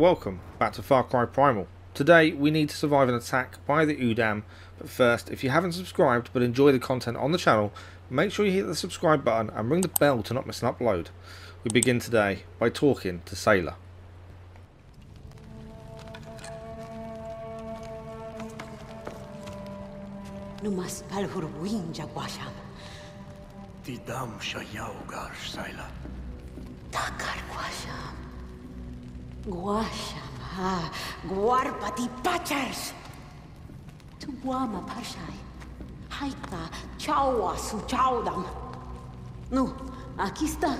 welcome back to Far Cry Primal. Today we need to survive an attack by the Udam, but first, if you haven't subscribed but enjoy the content on the channel, make sure you hit the subscribe button and ring the bell to not miss an upload. We begin today by talking to Sayla. Numas palhur winja guasham. Tidam shayaugar Sayla. Takkar guasham. Guaxamá, guarpati pachers. Tuama pachai. Haika, chaua Suchaudam. chaudam. Aqui está.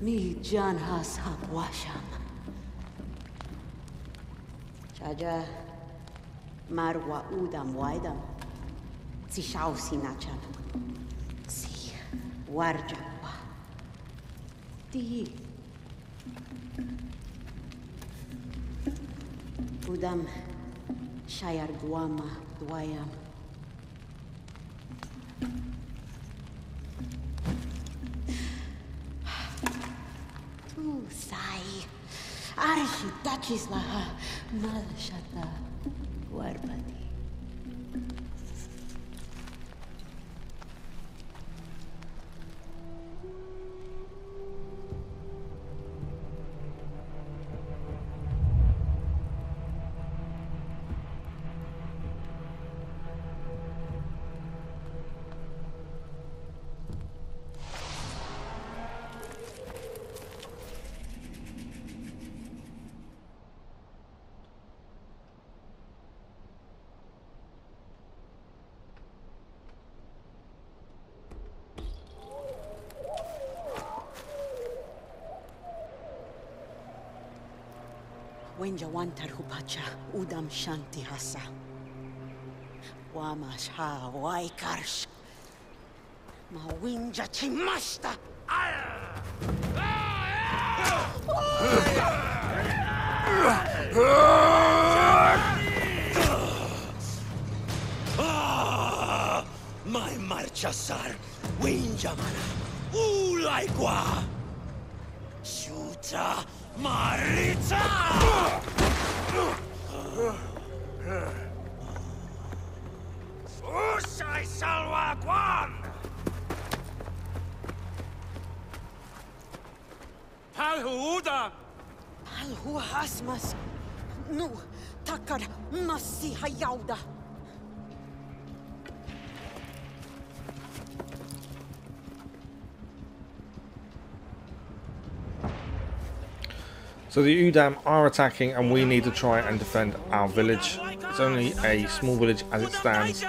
Mi janhas hapuasham. Chaja, marwa udam waidam. Sishau sinacham. Si, warjapa. Ti. Budam Shayar Guama Dwayam. Tu sai. Arhi Tachislaha Malashata Guarbati. Warbati. Wenja wantar hupacha udam shanti hasa. Wamash ha waikarsh. Ma winja chimashta. My marchasar, winjamana, ulaigua, shuta marita. Usai salwa guan. Palhuda. Alhu hasmas. Nu, takar massi hayauda. So the Udam are attacking and we need to try and defend our village. It's only a small village as it stands.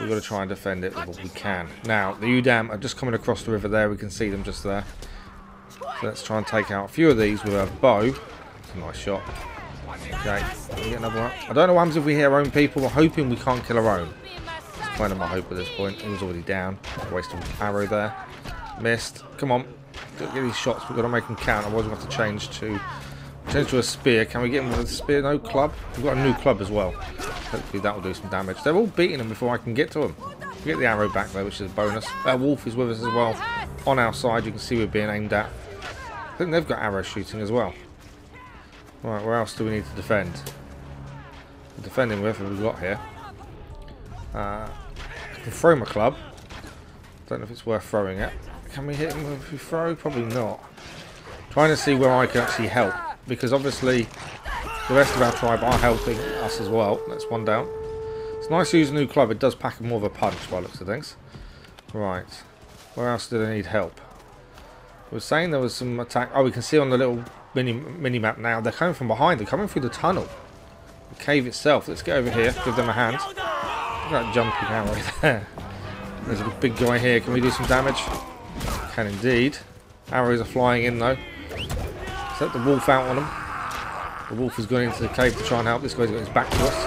We've got to try and defend it with what we can. Now, the Udam are just coming across the river there. We can see them just there. So let's try and take out a few of these with a bow. It's a nice shot. Okay, we get another one? I don't know what happens if we hit our own people. We're hoping we can't kill our own. That's kind of my hope at this point. He was already down. Waste of arrow there. Missed. Come on. Get these shots. We've got to make them count. Otherwise we have to change to Change to a spear. Can we get him with a spear? No club. We've got a new club as well. Hopefully that will do some damage. They're all beating him before I can get to them. We get the arrow back though, which is a bonus. That wolf is with us as well. On our side, you can see we're being aimed at. I think they've got arrow shooting as well. Right, where else do we need to defend? We're defending with we've got here. Uh, I can throw my club. Don't know if it's worth throwing it. Can we hit him if we throw? Probably not. Trying to see where I can actually help because obviously the rest of our tribe are helping us as well. That's one down. It's nice to use a new club. It does pack more of a punch by looks of things. Right. Where else do they need help? We were saying there was some attack. Oh, we can see on the little mini mini map now. They're coming from behind. They're coming through the tunnel. The cave itself. Let's get over here. Give them a hand. Look at that jumping arrow there. There's a big guy here. Can we do some damage? Can indeed. Arrows are flying in though. Set the wolf out on him. The wolf has gone into the cave to try and help. This guy's got his back to us.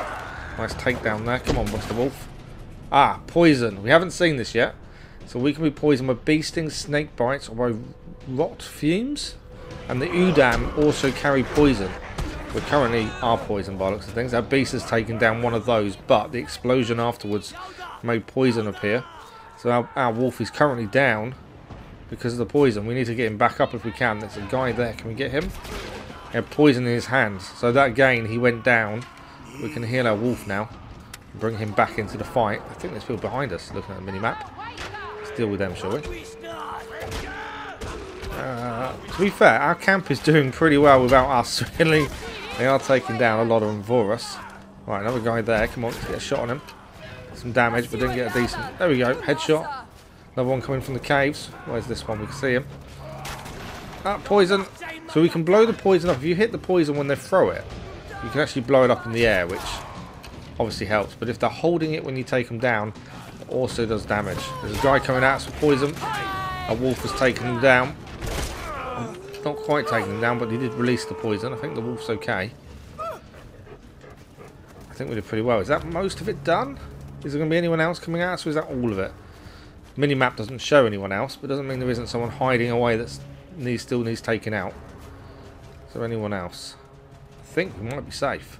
Nice takedown there. Come on, Mr. Wolf. Ah, poison. We haven't seen this yet. So we can be poisoned by bee stings, snake bites, or by rot fumes. And the Udam also carry poison. We currently are poisoned by looks of things. Our beast has taken down one of those, but the explosion afterwards made poison appear. So our, our wolf is currently down because of the poison. We need to get him back up if we can. There's a guy there. Can we get him? He had poison in his hands. So that again, he went down. We can heal our wolf now. Bring him back into the fight. I think there's people behind us looking at the mini-map. Let's deal with them, shall we? Uh, to be fair, our camp is doing pretty well without us, really. They are taking down a lot of them for us. Right, another guy there. Come on, let's get a shot on him. Some damage, but didn't get a decent... There we go, headshot. Another one coming from the caves. Where's this one? We can see him. Ah, poison. So we can blow the poison up. If you hit the poison when they throw it, you can actually blow it up in the air, which obviously helps. But if they're holding it when you take them down, it also does damage. There's a guy coming out with poison. A wolf has taken him down. Not quite taking him down, but he did release the poison. I think the wolf's okay. I think we did pretty well. Is that most of it done? Is there going to be anyone else coming out, or is that all of it? Minimap doesn't show anyone else, but doesn't mean there isn't someone hiding away that needs, still needs taken out. Is there anyone else? I think we might be safe.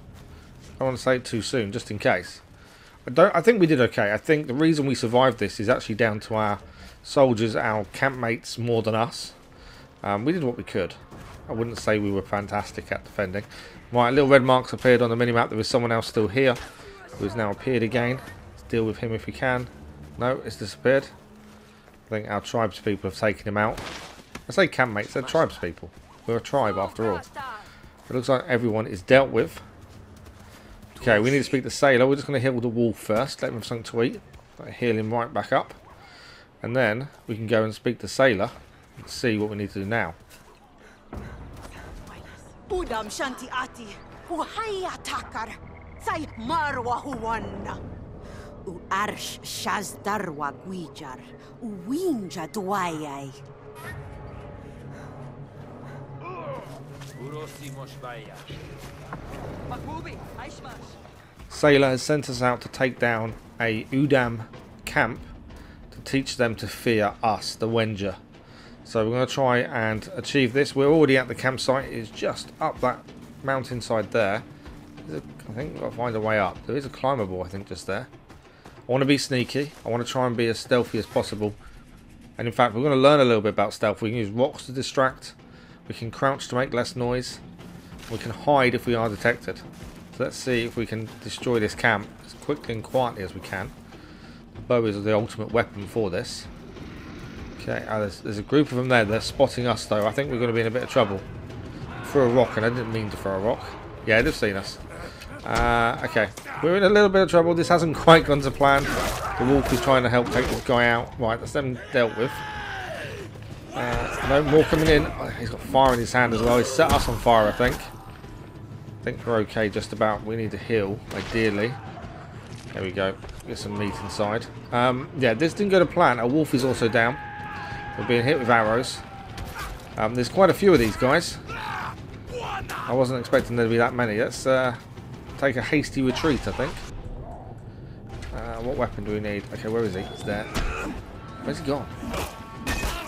I don't want to say it too soon, just in case. I don't. I think we did okay. I think the reason we survived this is actually down to our soldiers, our campmates, more than us. Um, we did what we could. I wouldn't say we were fantastic at defending. Right, little red marks appeared on the minimap. There is someone else still here who has now appeared again. Let's deal with him if we can. No, it's disappeared. I think our tribes people have taken him out. I say campmates, they're tribes people. We're a tribe after all. It looks like everyone is dealt with. Okay, we need to speak to Sayla. We're just going to heal the wolf first. Let him have something to eat. Heal him right back up. And then we can go and speak to Sayla and see what we need to do now. Udam shanti ati. Takkar. U arsh shazdarwa guijar. U winja duayay. Sayla has sent us out to take down a Udam camp to teach them to fear us, the Wenja. So we're going to try and achieve this. We're already at the campsite. It's just up that mountainside there. A, I think we've got to find a way up. There is a climbable, I think, just there. I want to be sneaky. I want to try and be as stealthy as possible. And in fact, we're going to learn a little bit about stealth. We can use rocks to distract. We can crouch to make less noise. We can hide if we are detected. So let's see if we can destroy this camp as quickly and quietly as we can. The bow is the ultimate weapon for this. Okay, oh, there's, there's a group of them there. They're spotting us though. I think we're going to be in a bit of trouble. Throw a rock, and I didn't mean to throw a rock. Yeah, they've seen us. Uh, okay, we're in a little bit of trouble. This hasn't quite gone to plan. The wolf is trying to help take this guy out. Right, that's them dealt with. Uh, no more coming in. Oh, he's got fire in his hand as well. He's set us on fire, I think. I think we're okay just about. We need to heal, ideally. There we go. Get some meat inside. Um, yeah, this didn't go to plan. A wolf is also down. We're being hit with arrows. Um, there's quite a few of these guys. I wasn't expecting there to be that many. Let's uh, take a hasty retreat, I think. Uh, what weapon do we need? Okay, where is he? He's there. Where's he gone?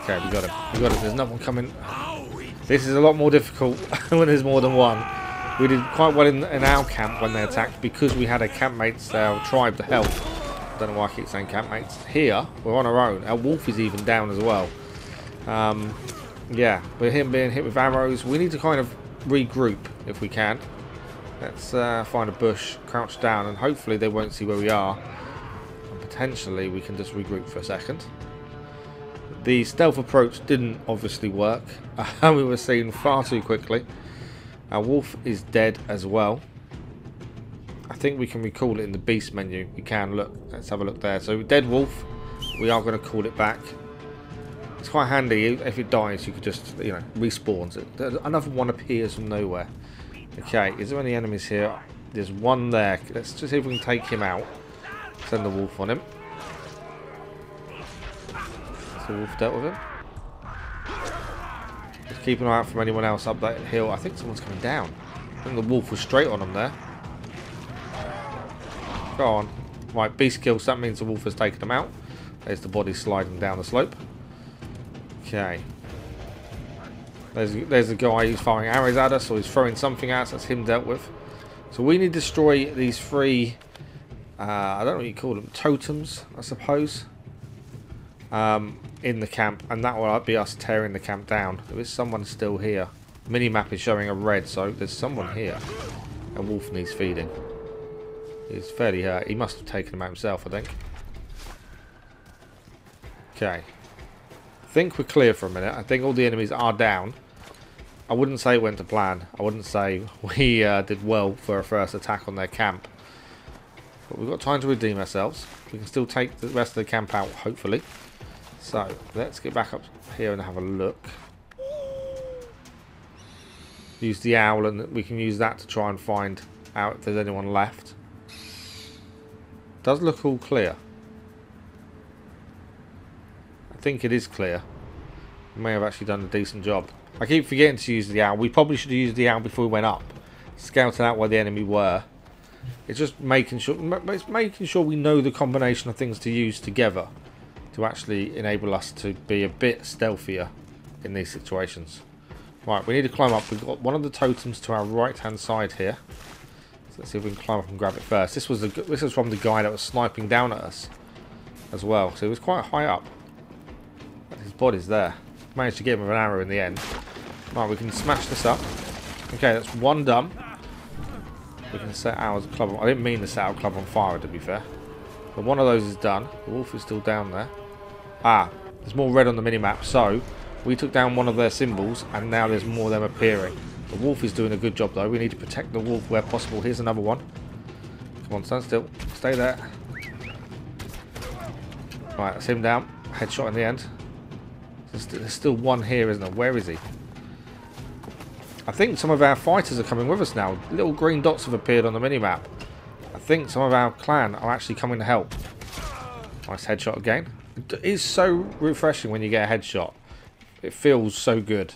Okay, we got him. We got him. There's another one coming. This is a lot more difficult when there's more than one. We did quite well in, in our camp when they attacked because we had a campmates, our tribe to help. Don't know why I keep saying campmates. Here, we're on our own. Our wolf is even down as well. Um, yeah, with him being hit with arrows, we need to kind of regroup if we can. Let's uh, find a bush, crouch down, and hopefully they won't see where we are. And potentially we can just regroup for a second. The stealth approach didn't obviously work. we were seen far too quickly. Our wolf is dead as well. I think we can recall it in the beast menu. We can look. Let's have a look there. So dead wolf. We are going to call it back. It's quite handy if it dies. You could just you know respawns it. Another one appears from nowhere. Okay, is there any enemies here? There's one there. Let's just see if we can take him out. Send the wolf on him. So the wolf dealt with him. Just keep an eye out from anyone else up that hill. I think someone's coming down. I think the wolf was straight on them there. Go on. Right, beast kills. That means the wolf has taken them out. There's the body sliding down the slope. Okay. There's, there's a guy who's firing arrows at us, or he's throwing something at us. That's him dealt with. So we need to destroy these three, uh, I don't know what you call them, totems, I suppose, um, in the camp. And that will be us tearing the camp down. There is someone still here. Mini map is showing a red, so there's someone here. A wolf needs feeding. He's fairly hurt. He must have taken him out himself, I think. Okay. I think we're clear for a minute. I think all the enemies are down. I wouldn't say it went to plan. I wouldn't say we uh, did well for a first attack on their camp. But we've got time to redeem ourselves. We can still take the rest of the camp out, hopefully. So, let's get back up here and have a look. Use the owl and we can use that to try and find out if there's anyone left. Does look all clear. I think it is clear. We may have actually done a decent job. I keep forgetting to use the owl. We probably should have used the owl before we went up. Scouting out where the enemy were. It's just making sure it's making sure we know the combination of things to use together to actually enable us to be a bit stealthier in these situations. Right, we need to climb up. We've got one of the totems to our right hand side here. So let's see if we can climb up and grab it first. This was the this was from the guy that was sniping down at us as well. So it was quite high up. His body's there. Managed to get him with an arrow in the end. Right, we can smash this up. Okay, that's one done. We can set our club on, I didn't mean to set our club on fire, to be fair. But one of those is done. The wolf is still down there. Ah, there's more red on the minimap. So, we took down one of their symbols, and now there's more of them appearing. The wolf is doing a good job, though. We need to protect the wolf where possible. Here's another one. Come on, stand still. Stay there. Right, that's him down. Headshot in the end. There's still one here, isn't there? Where is he? I think some of our fighters are coming with us now. Little green dots have appeared on the minimap. I think some of our clan are actually coming to help. Nice headshot again. It is so refreshing when you get a headshot. It feels so good.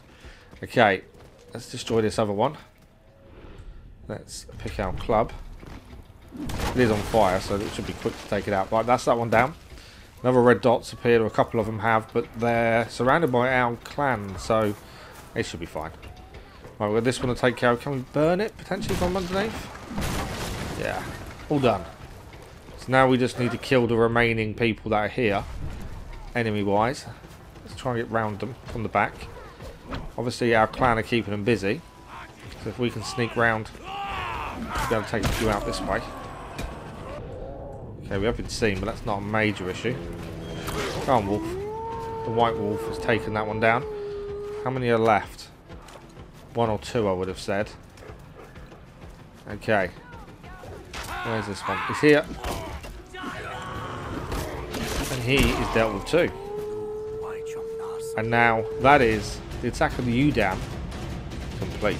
Okay, let's destroy this other one. Let's pick our club. It is on fire, so it should be quick to take it out. Right, that's that one down. Another red dots appeared, or a couple of them have, but they're surrounded by our clan, so it should be fine. Right, we've got this one to take care of. Can we burn it, potentially, from underneath? Yeah, all done. So now we just need to kill the remaining people that are here, enemy-wise. Let's try and get round them from the back. Obviously, our clan are keeping them busy. So if we can sneak round, we'll be able to take a few out this way. Okay, we have been seen, but that's not a major issue. Come on, wolf. The white wolf has taken that one down. How many are left? One or two, I would have said. Okay. Where's this one? He's here. And he is dealt with too. And now that is the attack of the Udam complete.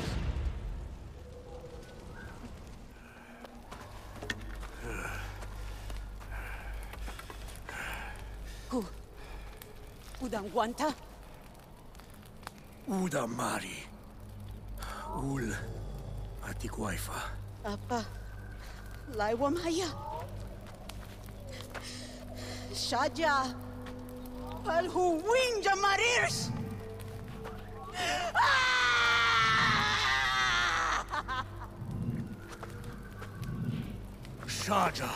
Udang guanta? Ghoul. Atik Waifa. Apa? Laiwa Maya? Shaja? Palhu Winja Marirs? Ah! Shaja,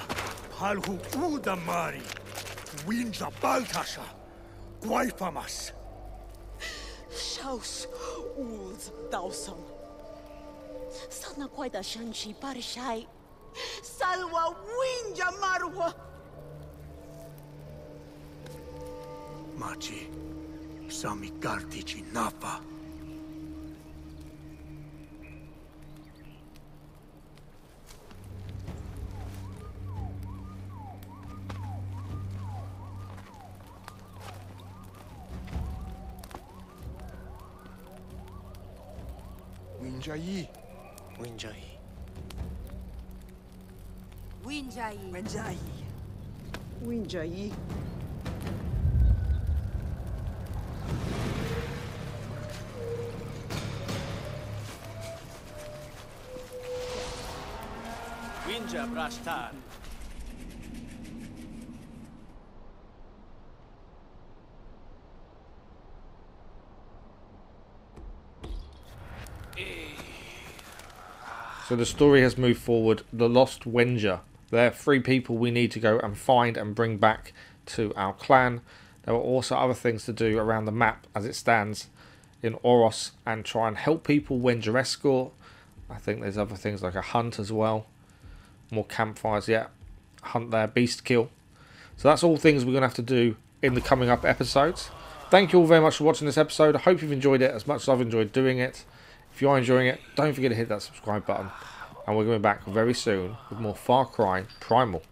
Palhu Uda Mari, Winja Baltasha, Guaifamas. Shaus, Uld dawsam. Sana quite a shanshi parishai. Salwa winja marwa. Maci, sami cartici napa. Winja. Winjai. Winjai. Winjai. Winjai. Winja Brashtan. So the story has moved forward. The Lost Wenja. There are three people we need to go and find and bring back to our clan. There are also other things to do around the map as it stands in Oros and try and help people when escort. I think there's other things like a hunt as well. More campfires, yeah. Hunt there, beast kill. So that's all things we're going to have to do in the coming up episodes. Thank you all very much for watching this episode. I hope you've enjoyed it as much as I've enjoyed doing it. If you are enjoying it, don't forget to hit that subscribe button. And we're going back very soon with more Far Cry Primal.